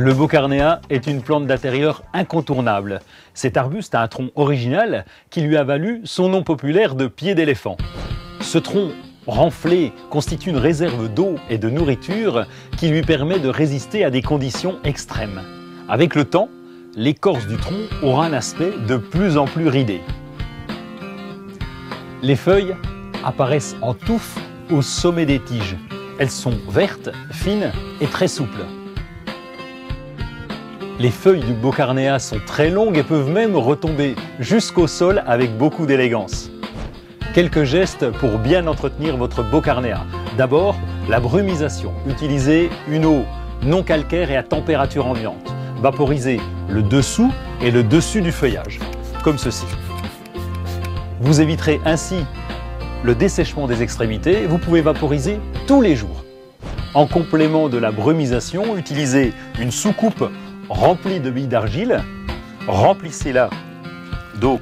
Le Bocarnea est une plante d'intérieur incontournable. Cet arbuste a un tronc original qui lui a valu son nom populaire de pied d'éléphant. Ce tronc renflé constitue une réserve d'eau et de nourriture qui lui permet de résister à des conditions extrêmes. Avec le temps, l'écorce du tronc aura un aspect de plus en plus ridé. Les feuilles apparaissent en touffes au sommet des tiges. Elles sont vertes, fines et très souples. Les feuilles du Bocarnea sont très longues et peuvent même retomber jusqu'au sol avec beaucoup d'élégance. Quelques gestes pour bien entretenir votre Bocarnea. D'abord, la brumisation. Utilisez une eau non calcaire et à température ambiante. Vaporisez le dessous et le dessus du feuillage, comme ceci. Vous éviterez ainsi le dessèchement des extrémités. Vous pouvez vaporiser tous les jours. En complément de la brumisation, utilisez une soucoupe remplie de billes d'argile. Remplissez-la d'eau.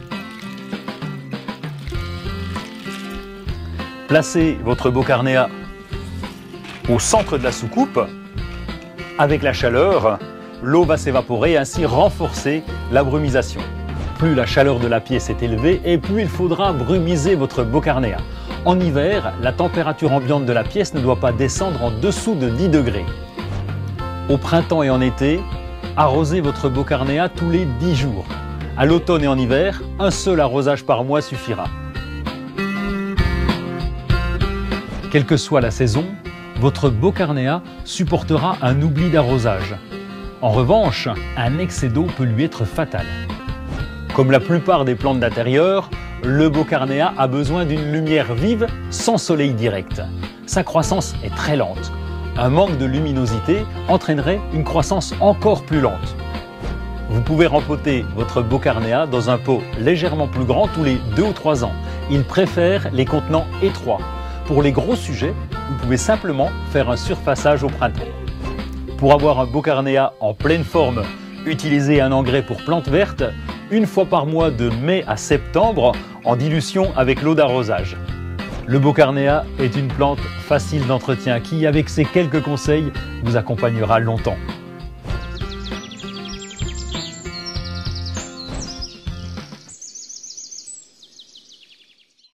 Placez votre bocarnea au centre de la soucoupe. Avec la chaleur, l'eau va s'évaporer et ainsi renforcer la brumisation. Plus la chaleur de la pièce est élevée et plus il faudra brumiser votre bocarnea. En hiver, la température ambiante de la pièce ne doit pas descendre en dessous de 10 degrés. Au printemps et en été, arrosez votre bocarnea tous les 10 jours. À l'automne et en hiver, un seul arrosage par mois suffira. Quelle que soit la saison, votre bocarnea supportera un oubli d'arrosage. En revanche, un excès d'eau peut lui être fatal. Comme la plupart des plantes d'intérieur, le bocarnea a besoin d'une lumière vive sans soleil direct. Sa croissance est très lente. Un manque de luminosité entraînerait une croissance encore plus lente. Vous pouvez rempoter votre bocarnea dans un pot légèrement plus grand tous les 2 ou 3 ans. Il préfère les contenants étroits. Pour les gros sujets, vous pouvez simplement faire un surfaçage au printemps. Pour avoir un bocarnea en pleine forme, utilisez un engrais pour plantes vertes une fois par mois de mai à septembre en dilution avec l'eau d'arrosage. Le Bocarnea est une plante facile d'entretien qui, avec ses quelques conseils, vous accompagnera longtemps.